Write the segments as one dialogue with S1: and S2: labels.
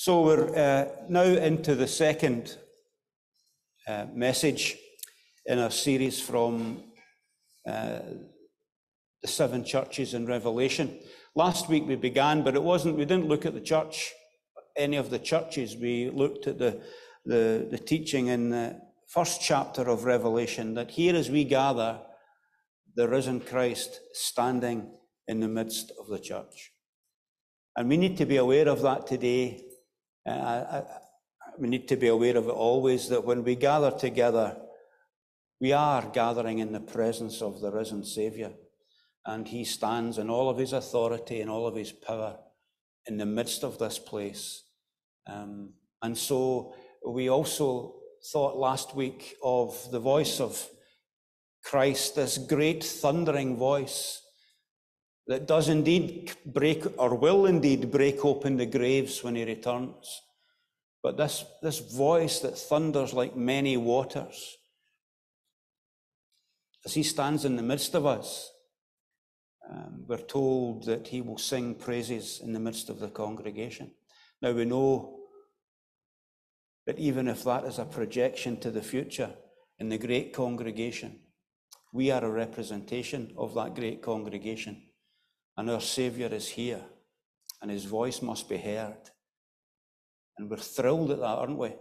S1: So we're uh, now into the second uh, message in our series from uh, the seven churches in Revelation. Last week we began, but it wasn't, we didn't look at the church, any of the churches. We looked at the, the, the teaching in the first chapter of Revelation that here as we gather, the risen Christ standing in the midst of the church. And we need to be aware of that today uh, we need to be aware of it always that when we gather together, we are gathering in the presence of the risen Saviour. And he stands in all of his authority and all of his power in the midst of this place. Um, and so we also thought last week of the voice of Christ, this great thundering voice that does indeed break, or will indeed break open the graves when he returns. But this, this voice that thunders like many waters, as he stands in the midst of us, um, we're told that he will sing praises in the midst of the congregation. Now we know that even if that is a projection to the future in the great congregation, we are a representation of that great congregation. And our Saviour is here, and his voice must be heard. And we're thrilled at that, aren't we?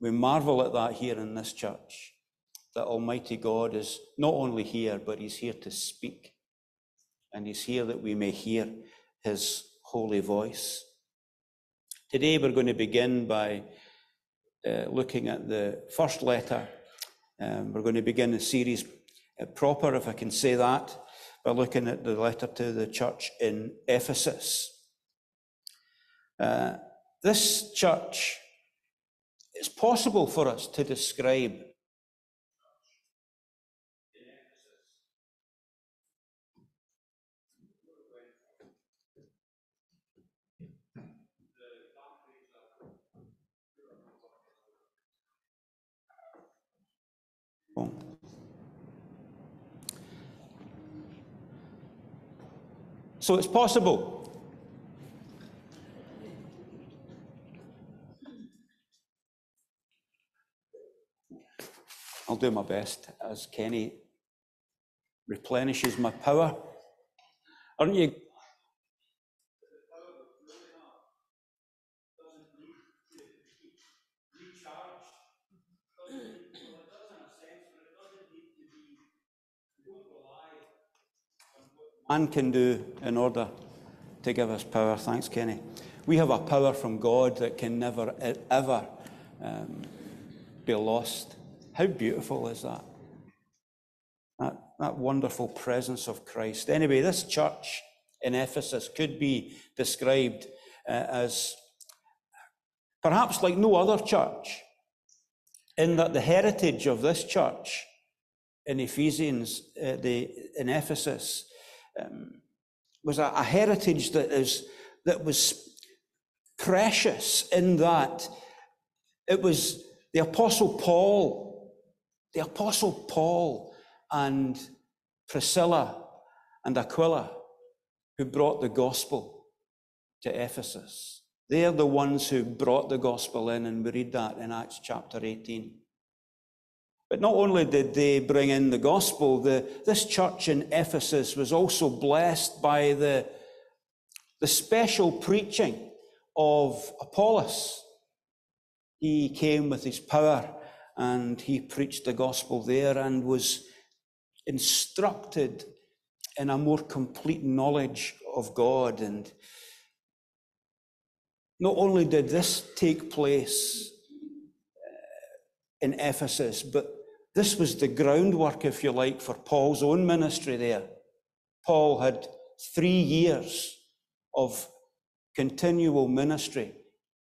S1: We marvel at that here in this church, that Almighty God is not only here, but He's here to speak. And He's here that we may hear His holy voice. Today we're going to begin by uh, looking at the first letter. Um, we're going to begin a series uh, proper, if I can say that by looking at the letter to the church in Ephesus. Uh, this church, it's possible for us to describe So it's possible. I'll do my best as Kenny replenishes my power. Aren't you man can do in order to give us power. Thanks, Kenny. We have a power from God that can never, ever um, be lost. How beautiful is that? that? That wonderful presence of Christ. Anyway, this church in Ephesus could be described uh, as perhaps like no other church, in that the heritage of this church in Ephesians, uh, the, in Ephesus, um, was a, a heritage that is that was precious in that it was the apostle Paul, the apostle Paul and Priscilla and Aquila who brought the gospel to Ephesus. They're the ones who brought the gospel in, and we read that in Acts chapter 18. But not only did they bring in the gospel, the, this church in Ephesus was also blessed by the, the special preaching of Apollos. He came with his power and he preached the gospel there and was instructed in a more complete knowledge of God. And not only did this take place uh, in Ephesus, but this was the groundwork, if you like, for Paul's own ministry there. Paul had three years of continual ministry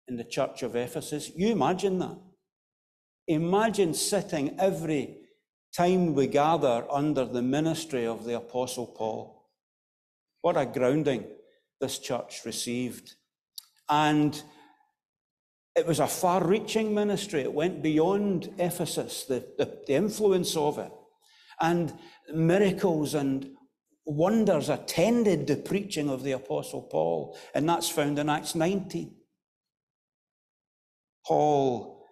S1: in the church of Ephesus. You imagine that. Imagine sitting every time we gather under the ministry of the Apostle Paul. What a grounding this church received. And it was a far reaching ministry. It went beyond Ephesus, the, the, the, influence of it. And miracles and wonders attended the preaching of the Apostle Paul. And that's found in Acts 19. Paul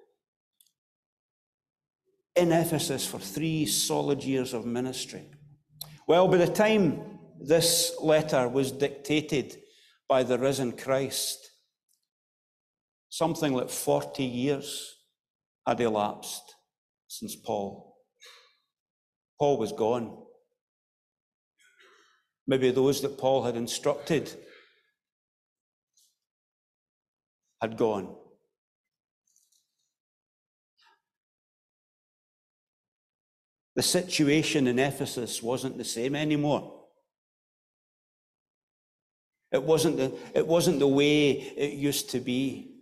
S1: in Ephesus for three solid years of ministry. Well, by the time this letter was dictated by the risen Christ, something like 40 years had elapsed since Paul. Paul was gone. Maybe those that Paul had instructed had gone. The situation in Ephesus wasn't the same anymore. It wasn't the, it wasn't the way it used to be.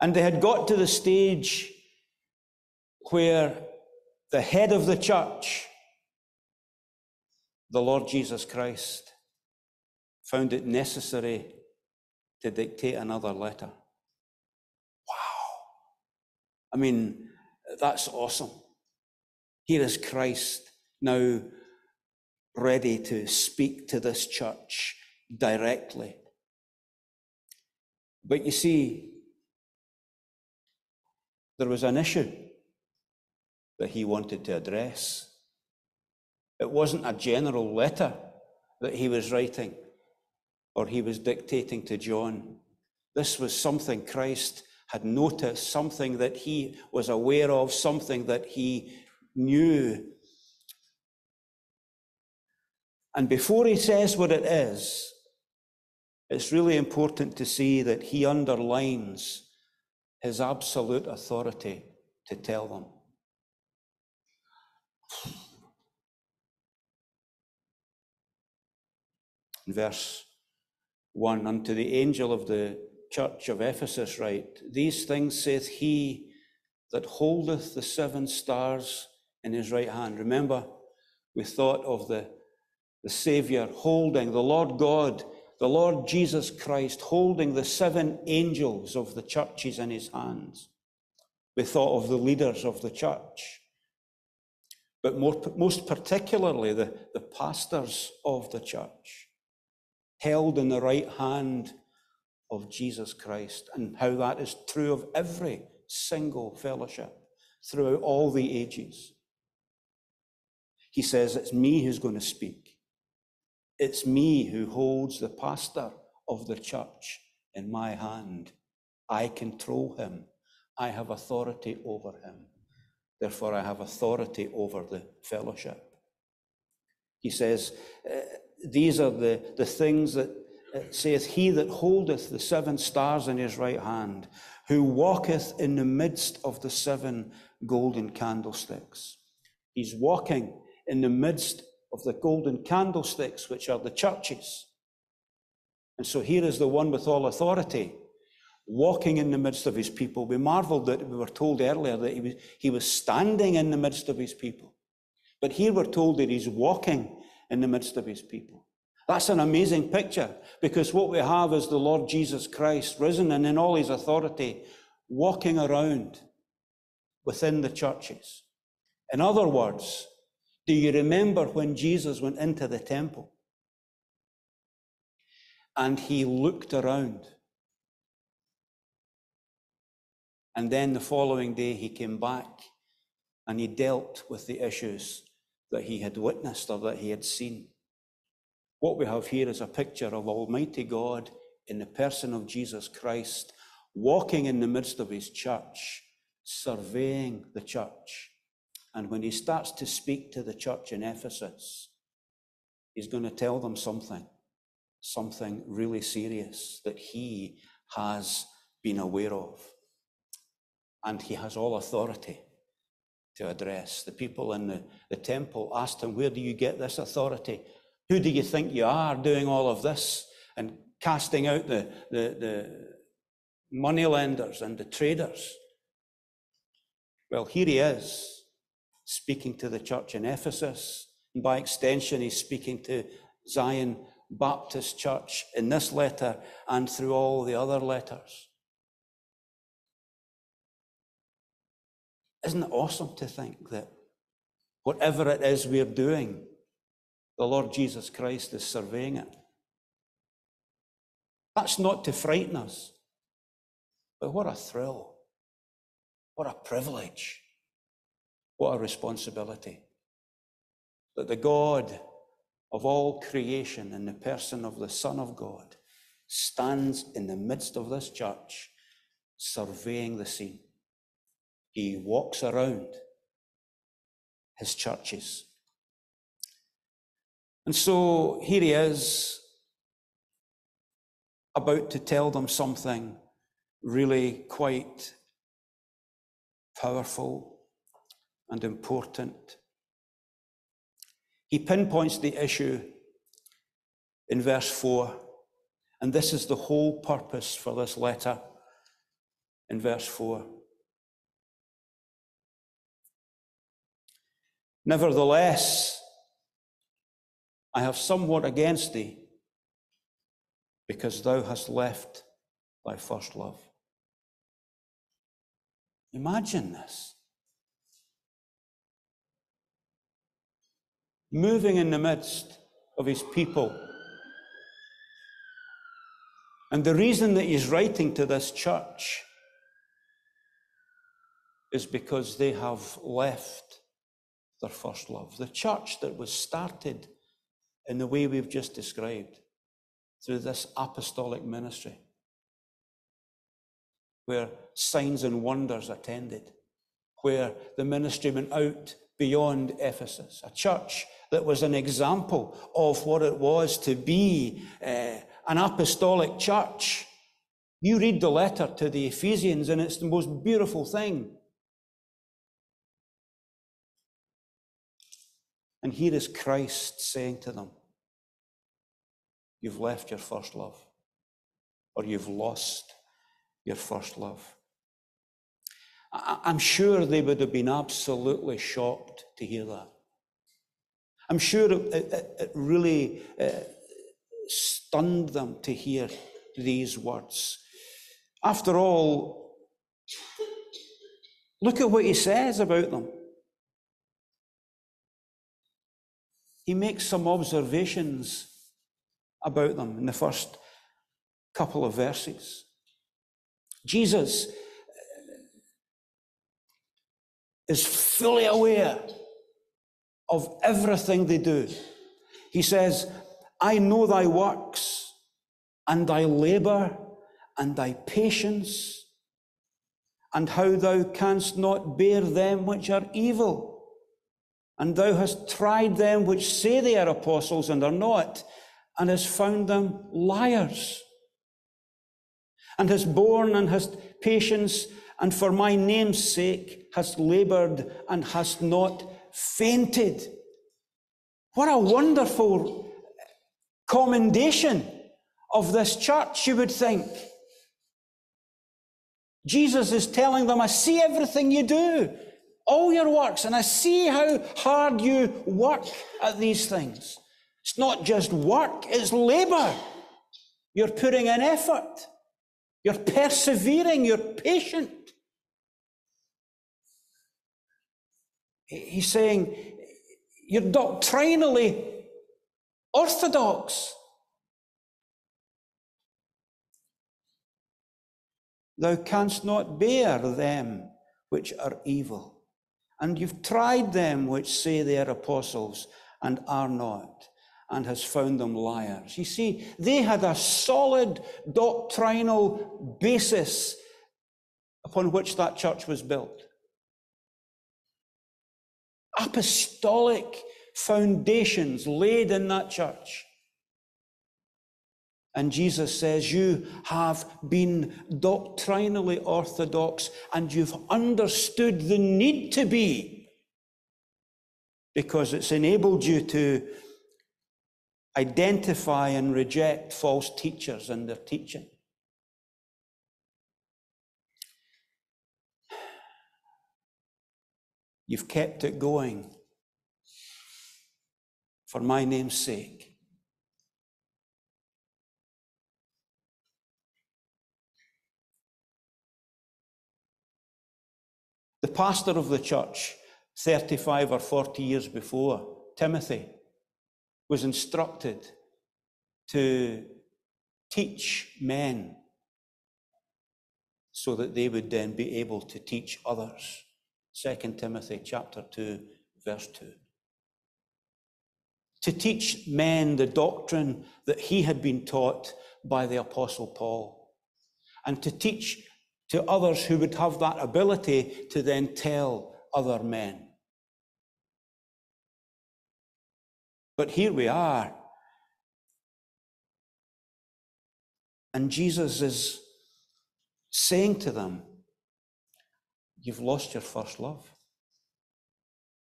S1: And they had got to the stage where the head of the church, the Lord Jesus Christ, found it necessary to dictate another letter. Wow. I mean, that's awesome. Here is Christ now ready to speak to this church directly. But you see, there was an issue that he wanted to address. It wasn't a general letter that he was writing or he was dictating to John. This was something Christ had noticed, something that he was aware of, something that he knew. And before he says what it is, it's really important to see that he underlines his absolute authority to tell them. In verse 1 Unto the angel of the church of Ephesus write, These things saith he that holdeth the seven stars in his right hand. Remember, we thought of the, the Savior holding the Lord God, the Lord Jesus Christ, holding the seven angels of the churches in his hands. We thought of the leaders of the church, but more, most particularly the, the pastors of the church, held in the right hand of Jesus Christ and how that is true of every single fellowship throughout all the ages. He says, It's me who's going to speak. It's me who holds the pastor of the church in my hand. I control him. I have authority over him. Therefore, I have authority over the fellowship. He says, uh, These are the, the things that it saith, He that holdeth the seven stars in his right hand, who walketh in the midst of the seven golden candlesticks. He's walking in the midst of the golden candlesticks, which are the churches. And so here is the one with all authority, walking in the midst of his people. We marveled that we were told earlier that he was, he was standing in the midst of his people. But here we're told that he's walking in the midst of his people. That's an amazing picture because what we have is the Lord Jesus Christ risen and in all his authority walking around within the churches. In other words, do you remember when Jesus went into the temple and he looked around? And then the following day he came back and he dealt with the issues that he had witnessed or that he had seen. What we have here is a picture of Almighty God in the person of Jesus Christ, walking in the midst of his church, surveying the church. And when he starts to speak to the church in Ephesus, he's going to tell them something, something really serious that he has been aware of. And he has all authority to address. The people in the, the temple asked him, Where do you get this authority? Who do you think you are doing all of this and casting out the, the, the money lenders and the traders? Well, here he is speaking to the church in Ephesus. And by extension, he's speaking to Zion Baptist Church in this letter and through all the other letters. Isn't it awesome to think that whatever it is we're doing, the Lord Jesus Christ is surveying it. That's not to frighten us. But what a thrill. What a privilege. What a responsibility. That the God of all creation, in the person of the Son of God, stands in the midst of this church, surveying the scene. He walks around his churches. And so here he is, about to tell them something really quite powerful and important. He pinpoints the issue in verse 4, and this is the whole purpose for this letter in verse 4. Nevertheless, I have somewhat against thee, because thou hast left thy first love. Imagine this. Moving in the midst of his people. And the reason that he's writing to this church is because they have left their first love. The church that was started in the way we've just described through this apostolic ministry, where signs and wonders attended, where the ministry went out beyond Ephesus, a church that was an example of what it was to be uh, an apostolic church. You read the letter to the Ephesians, and it's the most beautiful thing. And here is Christ saying to them, You've left your first love, or you've lost your first love. I'm sure they would have been absolutely shocked to hear that. I'm sure it, it, it really uh, stunned them to hear these words. After all, look at what he says about them. He makes some observations about them in the first couple of verses. Jesus is fully aware of everything they do. He says, I know thy works and thy labor and thy patience and how thou canst not bear them which are evil. And thou hast tried them which say they are apostles and are not, and hast found them liars and has borne and has patience, and for my name's sake hast labored and hast not fainted. What a wonderful commendation of this church, you would think. Jesus is telling them, I see everything you do, all your works, and I see how hard you work at these things. It's not just work, it's labor. You're putting in effort. You're persevering, you're patient. He's saying you're doctrinally orthodox. Thou canst not bear them which are evil. And you've tried them which say they are apostles and are not and has found them liars. You see, they had a solid doctrinal basis upon which that church was built. Apostolic foundations laid in that church. And Jesus says, You have been doctrinally orthodox and you've understood the need to be because it's enabled you to identify and reject false teachers and their teaching. You've kept it going for my name's sake. The pastor of the church, 35 or 40 years before, Timothy, was instructed to teach men so that they would then be able to teach others. 2 Timothy chapter 2, verse 2. To teach men the doctrine that he had been taught by the Apostle Paul, and to teach to others who would have that ability to then tell other men. But here we are. And Jesus is saying to them, You've lost your first love.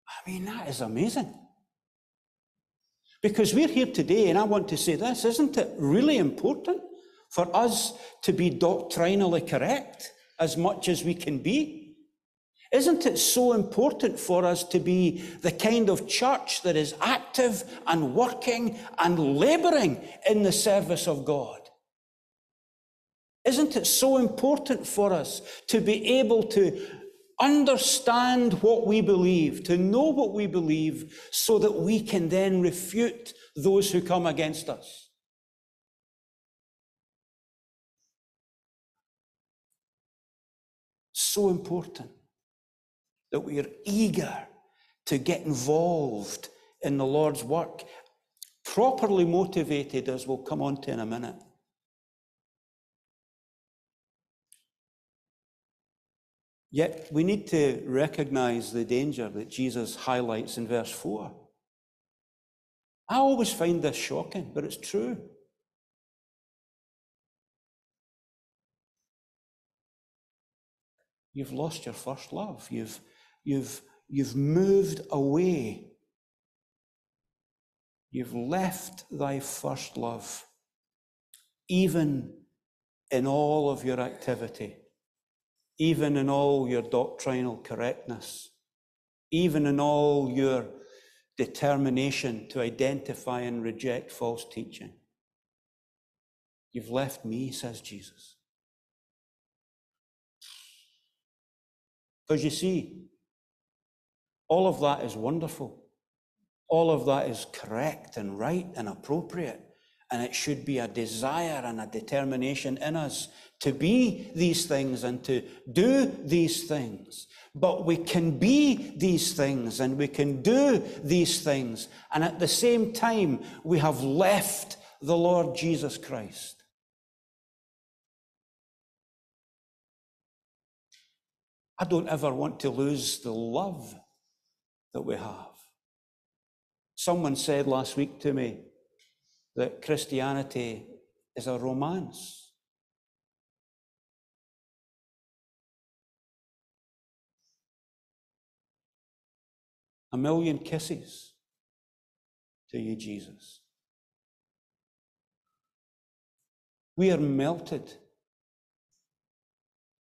S1: I mean, that is amazing. Because we're here today, and I want to say this isn't it really important for us to be doctrinally correct as much as we can be? Isn't it so important for us to be the kind of church that is active and working and laboring in the service of God? Isn't it so important for us to be able to understand what we believe, to know what we believe, so that we can then refute those who come against us? So important that we are eager to get involved in the Lord's work, properly motivated, as we'll come on to in a minute. Yet we need to recognize the danger that Jesus highlights in verse 4. I always find this shocking, but it's true. You've lost your first love. You've, you've, you've moved away. You've left thy first love, even in all of your activity even in all your doctrinal correctness, even in all your determination to identify and reject false teaching. You've left me, says Jesus. Because you see, all of that is wonderful. All of that is correct and right and appropriate. And it should be a desire and a determination in us to be these things and to do these things. But we can be these things and we can do these things. And at the same time, we have left the Lord Jesus Christ. I don't ever want to lose the love that we have. Someone said last week to me, that Christianity is a romance. A million kisses to you, Jesus. We are melted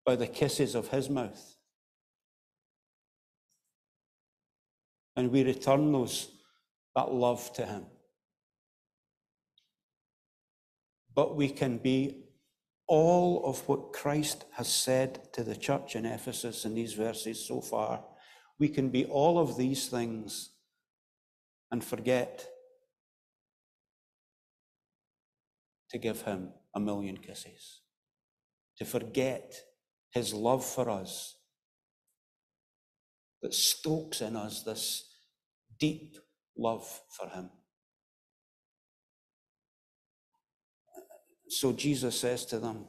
S1: by the kisses of his mouth. And we return those, that love to him. but we can be all of what Christ has said to the church in Ephesus in these verses so far. We can be all of these things and forget to give him a million kisses, to forget his love for us that stokes in us this deep love for him. So Jesus says to them,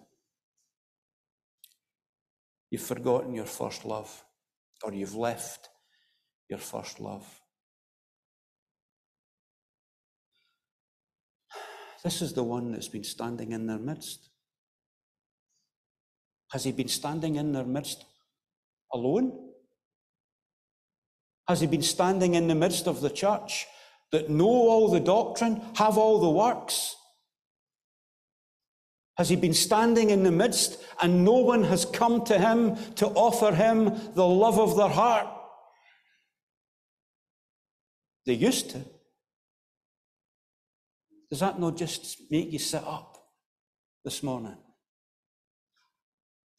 S1: You've forgotten your first love, or you've left your first love. This is the one that's been standing in their midst. Has he been standing in their midst alone? Has he been standing in the midst of the church that know all the doctrine, have all the works? Has he been standing in the midst and no one has come to him to offer him the love of their heart? They used to. Does that not just make you sit up this morning?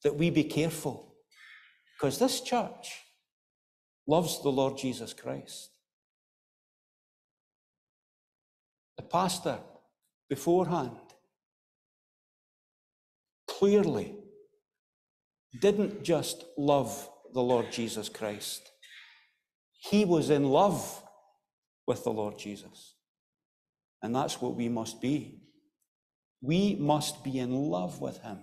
S1: That we be careful. Because this church loves the Lord Jesus Christ. The pastor beforehand clearly, didn't just love the Lord Jesus Christ, he was in love with the Lord Jesus. And that's what we must be. We must be in love with him.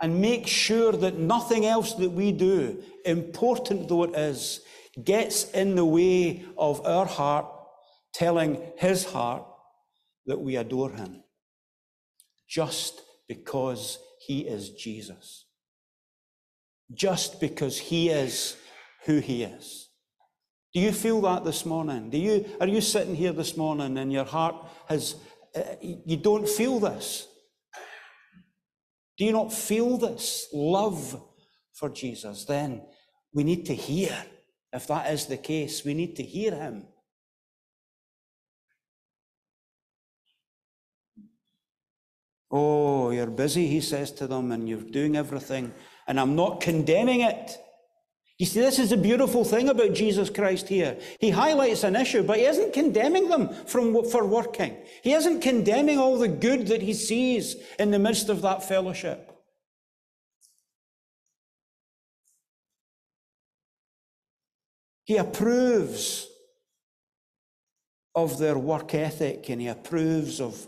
S1: And make sure that nothing else that we do, important though it is, gets in the way of our heart telling his heart that we adore him. Just because he is Jesus. Just because he is who he is. Do you feel that this morning? Do you, are you sitting here this morning and your heart has, uh, you don't feel this? Do you not feel this love for Jesus? Then we need to hear. If that is the case, we need to hear him. Oh, you're busy, he says to them, and you're doing everything, and I'm not condemning it. You see, this is the beautiful thing about Jesus Christ here. He highlights an issue, but he isn't condemning them from, for working. He isn't condemning all the good that he sees in the midst of that fellowship. He approves of their work ethic and he approves of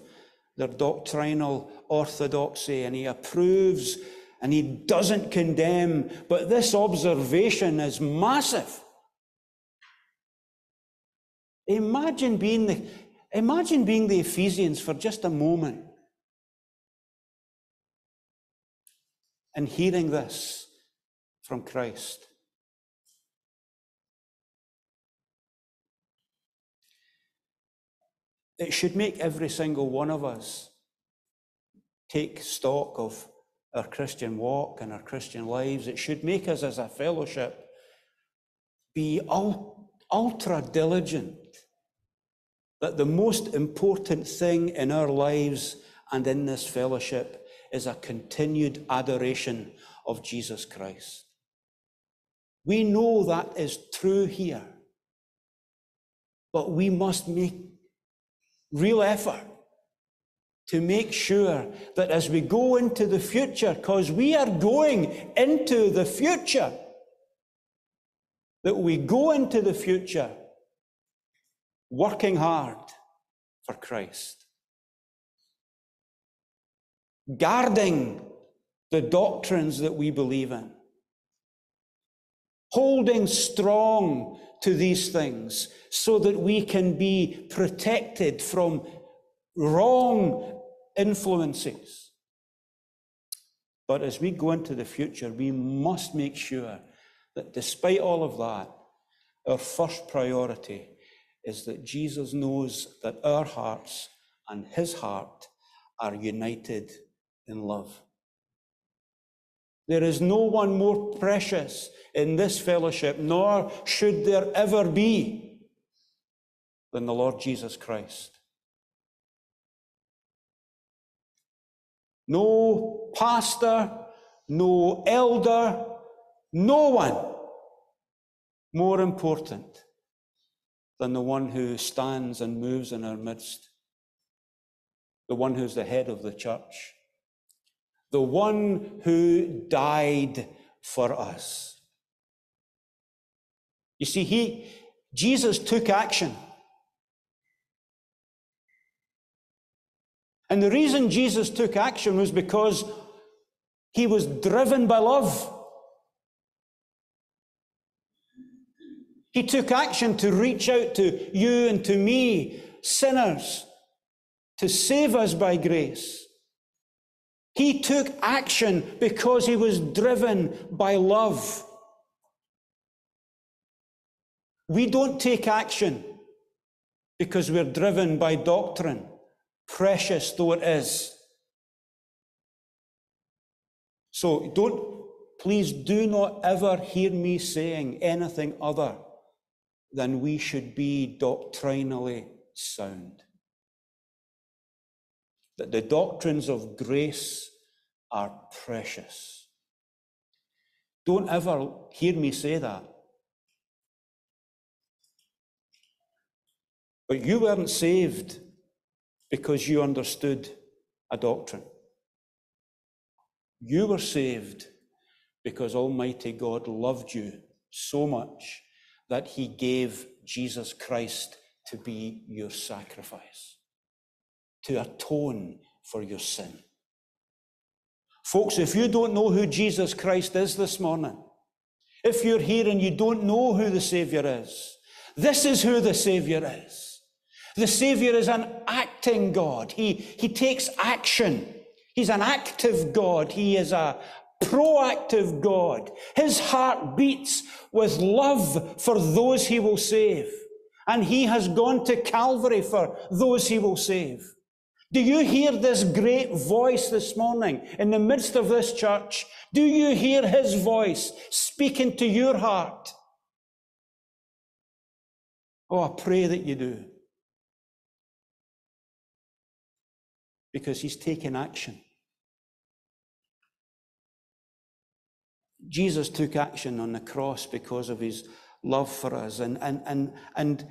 S1: their doctrinal orthodoxy and he approves and he doesn't condemn. But this observation is massive. Imagine being the, imagine being the Ephesians for just a moment and hearing this from Christ. It should make every single one of us take stock of our Christian walk and our Christian lives. It should make us as a fellowship be ultra diligent that the most important thing in our lives and in this fellowship is a continued adoration of Jesus Christ. We know that is true here, but we must make real effort to make sure that as we go into the future, because we are going into the future, that we go into the future working hard for Christ, guarding the doctrines that we believe in, holding strong to these things so that we can be protected from wrong influences. But as we go into the future, we must make sure that despite all of that, our first priority is that Jesus knows that our hearts and his heart are united in love. There is no one more precious in this fellowship, nor should there ever be, than the Lord Jesus Christ. No pastor, no elder, no one more important than the one who stands and moves in our midst, the one who's the head of the church, the one who died for us. You see, he, Jesus took action. And the reason Jesus took action was because he was driven by love. He took action to reach out to you and to me, sinners, to save us by grace. He took action because he was driven by love. We don't take action because we're driven by doctrine precious though it is. So don't, please do not ever hear me saying anything other than we should be doctrinally sound. That the doctrines of grace are precious. Don't ever hear me say that. But you weren't saved because you understood a doctrine. You were saved because Almighty God loved you so much that he gave Jesus Christ to be your sacrifice, to atone for your sin. Folks, if you don't know who Jesus Christ is this morning, if you're here and you don't know who the Savior is, this is who the Savior is. The Savior is an acting God. He, he takes action. He's an active God. He is a proactive God. His heart beats with love for those he will save. And he has gone to Calvary for those he will save. Do you hear this great voice this morning in the midst of this church? Do you hear his voice speaking to your heart? Oh, I pray that you do. Because he's taken action. Jesus took action on the cross because of his love for us. And, and, and, and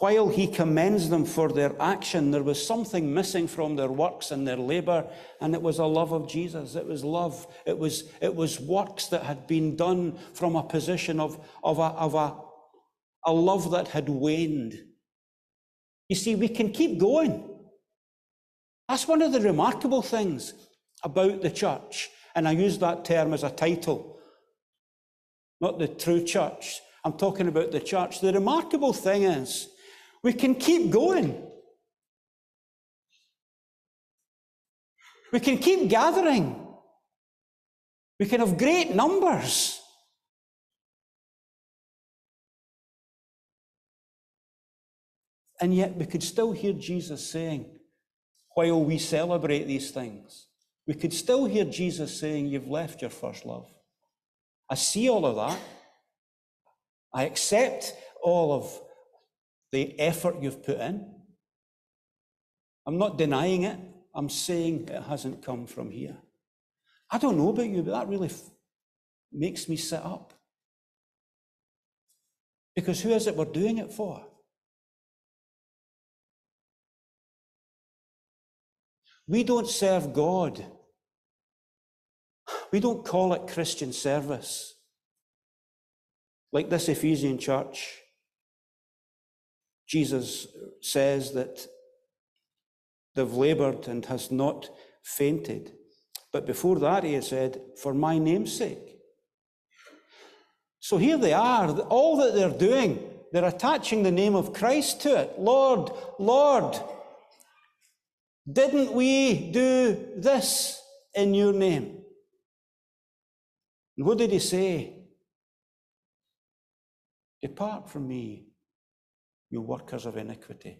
S1: while he commends them for their action, there was something missing from their works and their labor, and it was a love of Jesus. It was love. It was, it was works that had been done from a position of, of, a, of a, a love that had waned. You see, we can keep going. That's one of the remarkable things about the church. And I use that term as a title, not the true church. I'm talking about the church. The remarkable thing is, we can keep going. We can keep gathering. We can have great numbers. And yet we could still hear Jesus saying, while we celebrate these things, we could still hear Jesus saying, You've left your first love. I see all of that. I accept all of the effort you've put in. I'm not denying it. I'm saying it hasn't come from here. I don't know about you, but that really f- makes me sit up. Because who is it we're doing it for? We don't serve God. We don't call it Christian service. Like this Ephesian church, Jesus says that they've labored and has not fainted. But before that, he had said, For my name's sake. So here they are, all that they're doing, they're attaching the name of Christ to it. Lord, Lord, didn't we do this in your name? And what did he say? Depart from me, you workers of iniquity.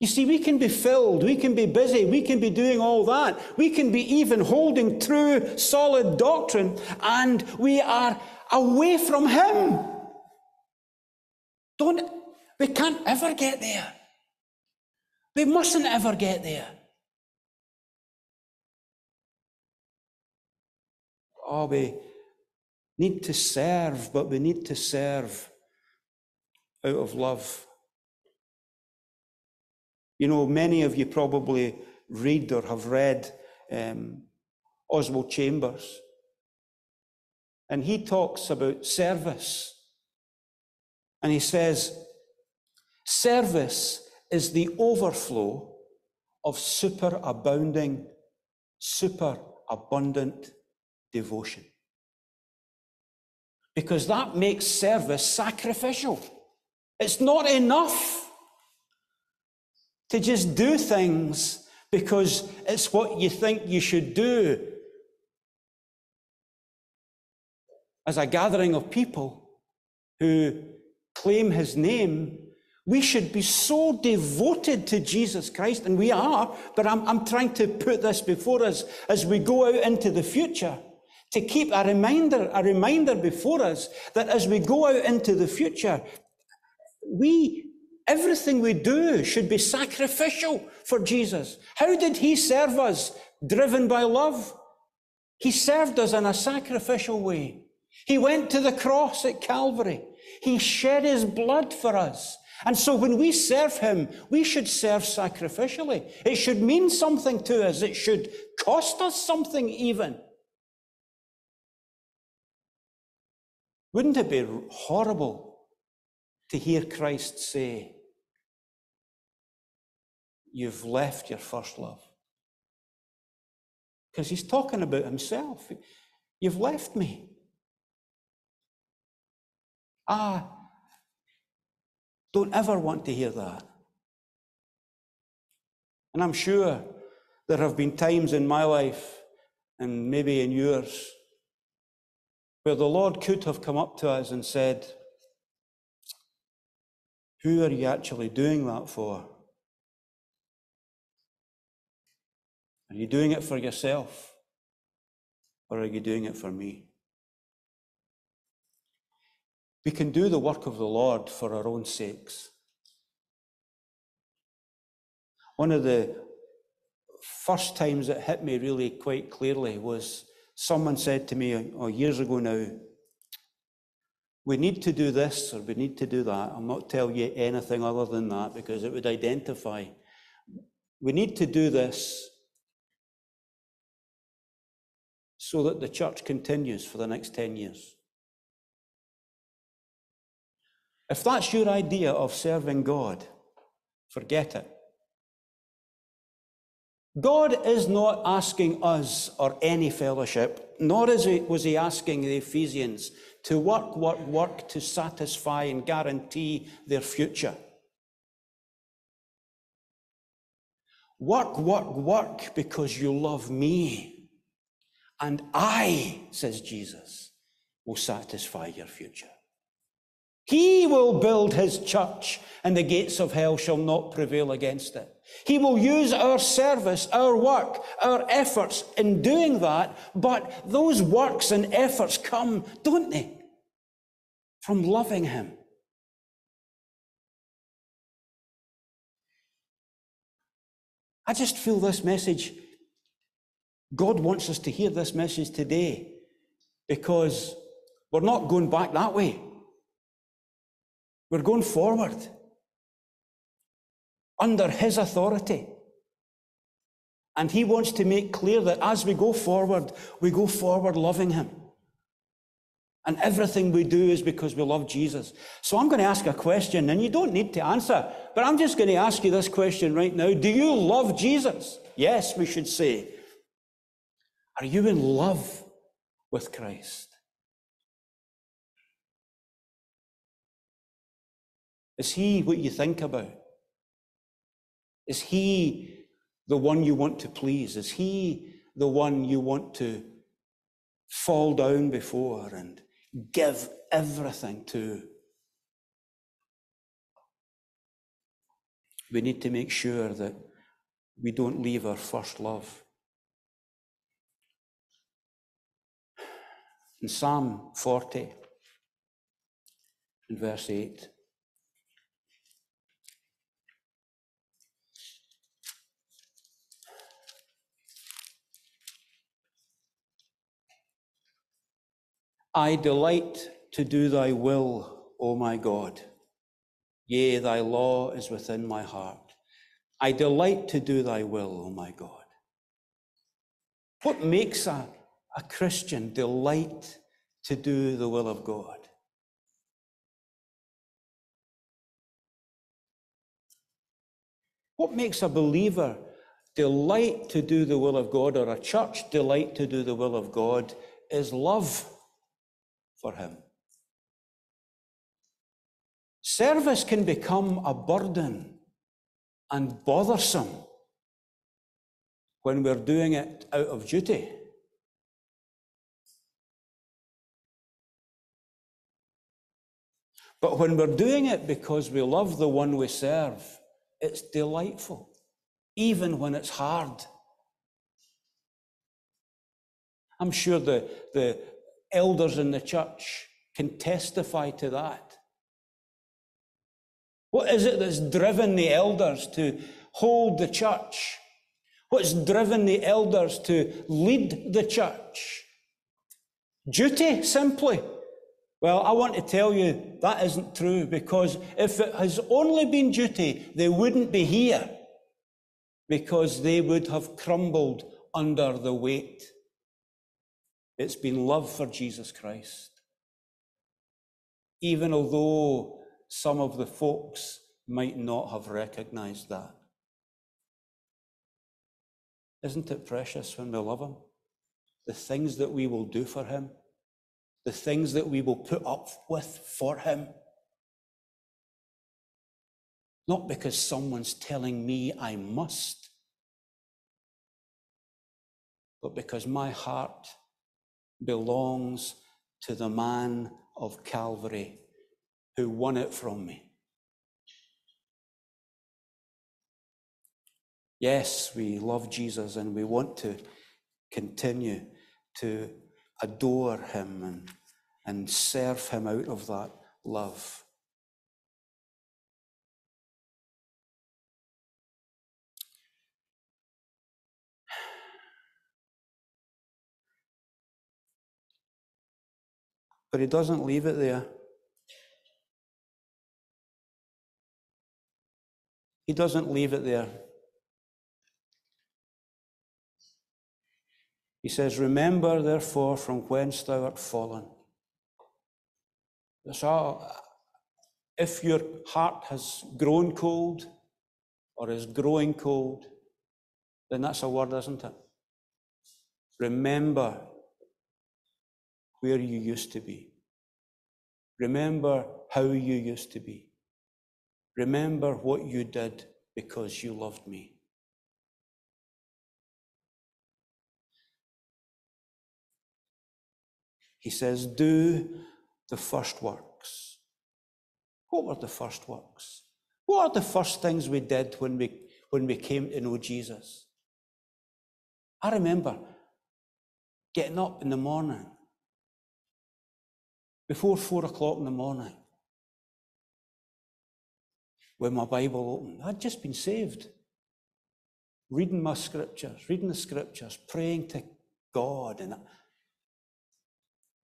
S1: You see, we can be filled, we can be busy, we can be doing all that. We can be even holding true, solid doctrine, and we are away from Him. Don't, we can't ever get there. We mustn't ever get there. Oh, we need to serve, but we need to serve out of love. You know, many of you probably read or have read um, Oswald Chambers, and he talks about service. And he says, service is the overflow of superabounding, superabundant devotion. Because that makes service sacrificial. It's not enough to just do things because it's what you think you should do. As a gathering of people who claim his name, we should be so devoted to Jesus Christ, and we are, but I'm, I'm trying to put this before us as we go out into the future to keep a reminder, a reminder before us that as we go out into the future, we, everything we do should be sacrificial for Jesus. How did he serve us? Driven by love. He served us in a sacrificial way. He went to the cross at Calvary. He shed his blood for us. And so when we serve Him, we should serve sacrificially. It should mean something to us, it should cost us something even. Wouldn't it be horrible to hear Christ say, You've left your first love? Because he's talking about himself. You've left me. Ah, don't ever want to hear that. And I'm sure there have been times in my life, and maybe in yours, where the Lord could have come up to us and said, Who are you actually doing that for? Are you doing it for yourself? Or are you doing it for me? We can do the work of the Lord for our own sakes. One of the first times it hit me really quite clearly was someone said to me oh, oh, years ago now, we need to do this or we need to do that. I'll not tell you anything other than that because it would identify. We need to do this so that the church continues for the next 10 years. If that's your idea of serving God, forget it. God is not asking us or any fellowship, nor is he, was he asking the Ephesians to work, work, work to satisfy and guarantee their future. Work, work, work because you love me. And I, says Jesus, will satisfy your future. He will build his church, and the gates of hell shall not prevail against it. He will use our service, our work, our efforts in doing that, but those works and efforts come, don't they, from loving him. I just feel this message, God wants us to hear this message today because we're not going back that way. We're going forward under His authority. And He wants to make clear that as we go forward, we go forward loving Him. And everything we do is because we love Jesus. So I'm going to ask a question, and you don't need to answer, but I'm just going to ask you this question right now. Do you love Jesus? Yes, we should say. Are you in love with Christ? Is he what you think about? Is he the one you want to please? Is he the one you want to fall down before and give everything to? We need to make sure that we don't leave our first love. In Psalm 40, in verse 8, I delight to do thy will, O my God. Yea, thy law is within my heart. I delight to do thy will, O my God. What makes a, a Christian delight to do the will of God? What makes a believer delight to do the will of God or a church delight to do the will of God is love for Him. Service can become a burden and bothersome when we're doing it out of duty. But when we're doing it because we love the one we serve, it's delightful, even when it's hard. I'm sure the, the, elders in the church can testify to that. What is it that's driven the elders to hold the church? What's driven the elders to lead the church? Duty, simply. Well, I want to tell you that isn't true because if it has only been duty, they wouldn't be here because they would have crumbled under the weight it's been love for Jesus Christ. even although some of the folks might not have recognized that. Isn't it precious when we love Him? The things that we will do for Him, the things that we will put up with for Him. Not because someone's telling me I must, but because my heart belongs to the man of Calvary who won it from me. Yes, we love Jesus and we want to continue to adore him and, and serve him out of that love. But he doesn't leave it there. He doesn't leave it there. He says, Remember, therefore, from whence thou art fallen. So, if your heart has grown cold or is growing cold, then that's a word, isn't it? Remember where you used to be. Remember how you used to be. Remember what you did because you loved me. He says, Do the first works. What were the first works? What are the first things we did when we, when we came to know Jesus? I remember getting up in the morning before four o'clock in the morning with my Bible open. I'd just been saved. Reading my scriptures, reading the scriptures, praying to God. And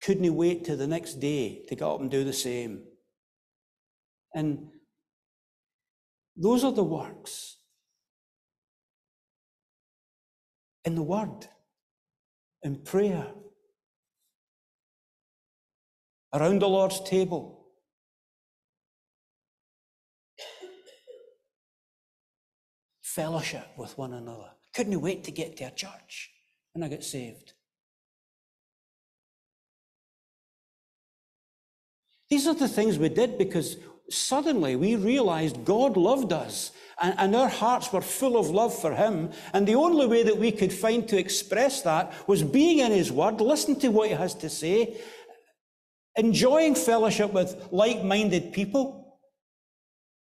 S1: couldn't wait till the next day to get up and do the same. And those are the works in the Word, in prayer, around the Lord's table. Fellowship with one another. Couldn't wait to get to a church when I got saved. These are the things we did because suddenly we realized God loved us and, and, our hearts were full of love for Him. And the only way that we could find to express that was being in His Word, listening to what He has to say, enjoying fellowship with like minded people,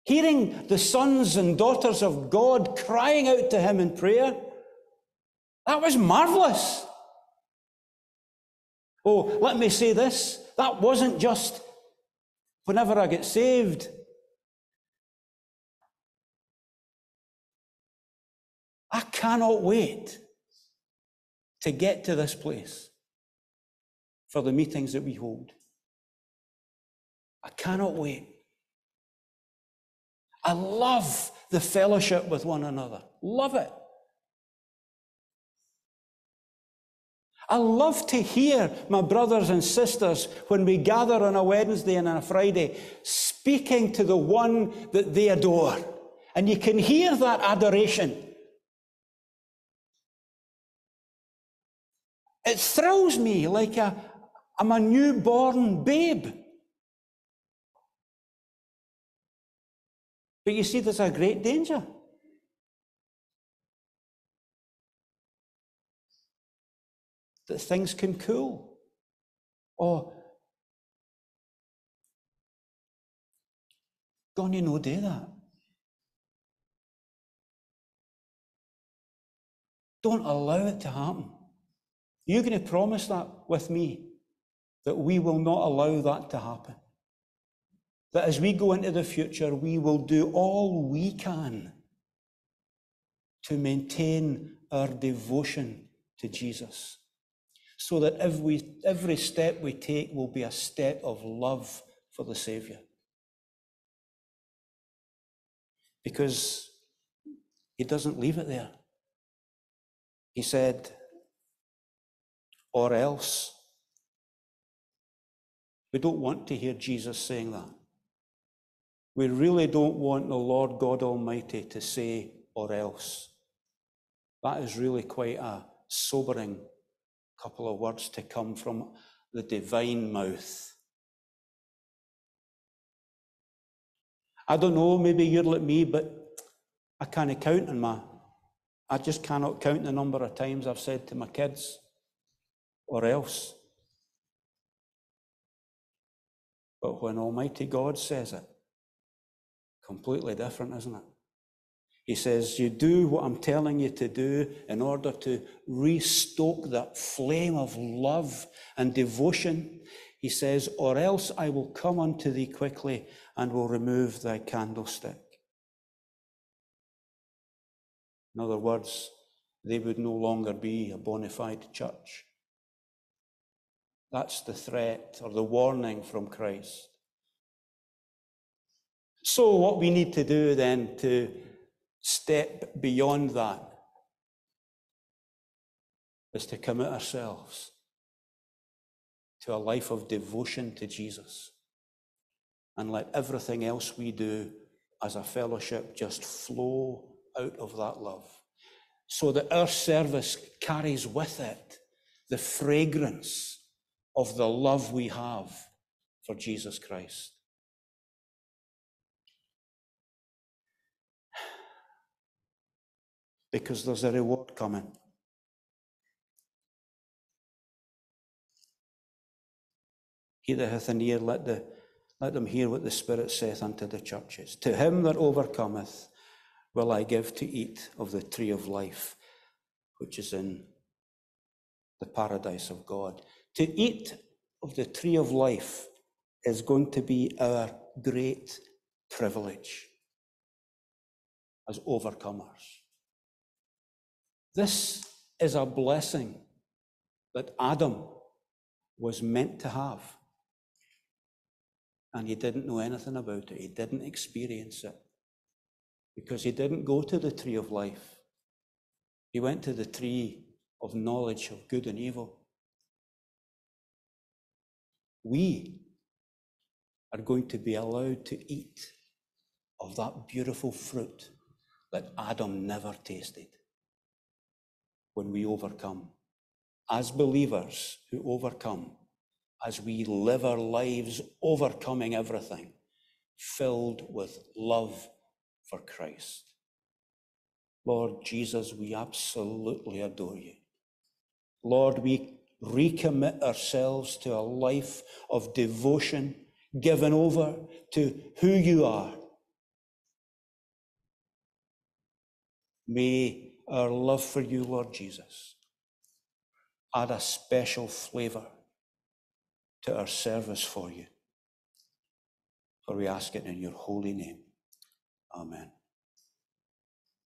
S1: hearing the sons and daughters of God crying out to Him in prayer. That was marvelous. Oh, let me say this that wasn't just whenever I get saved. I cannot wait to get to this place for the meetings that we hold. I cannot wait. I love the fellowship with one another. Love it. I love to hear my brothers and sisters when we gather on a Wednesday and on a Friday speaking to the one that they adore. And you can hear that adoration. It thrills me like a, I'm a newborn babe. But you see, there's a great danger. that things can cool. Or, don't you know do that? Don't allow it to happen. You're going to promise that with me, that we will not allow that to happen. That as we go into the future, we will do all we can to maintain our devotion to Jesus so that every, every step we take will be a step of love for the Savior. Because he doesn't leave it there. He said, or else. We don't want to hear Jesus saying that. We really don't want the Lord God Almighty to say, or else. That is really quite a sobering couple of words to come from the divine mouth. I don't know, maybe you're like me, but I can't count on my, I just cannot count the number of times I've said to my kids, or else. But when Almighty God says it, completely different, isn't it? He says, You do what I'm telling you to do in order to restoke that flame of love and devotion. He says, Or else I will come unto thee quickly and will remove thy candlestick. In other words, they would no longer be a bona fide church. That's the threat or the warning from Christ. So, what we need to do then to step beyond that is to commit ourselves to a life of devotion to Jesus and let everything else we do as a fellowship just flow out of that love so that our service carries with it the fragrance of the love we have for Jesus Christ. Because there's a reward coming. He that hath an ear, let, the, let them hear what the Spirit saith unto the churches. To him that overcometh will I give to eat of the tree of life, which is in the paradise of God. To eat of the tree of life is going to be our great privilege as overcomers. This is a blessing that Adam was meant to have. And he didn't know anything about it. He didn't experience it because he didn't go to the tree of life. He went to the tree of knowledge of good and evil. We are going to be allowed to eat of that beautiful fruit that Adam never tasted when we overcome. As believers who overcome, as we live our lives overcoming everything, filled with love for Christ. Lord Jesus, we absolutely adore you. Lord, we recommit ourselves to a life of devotion, given over to who you are. May our love for you, Lord Jesus, add a special flavour to our service for you. For we ask it in your holy name. Amen.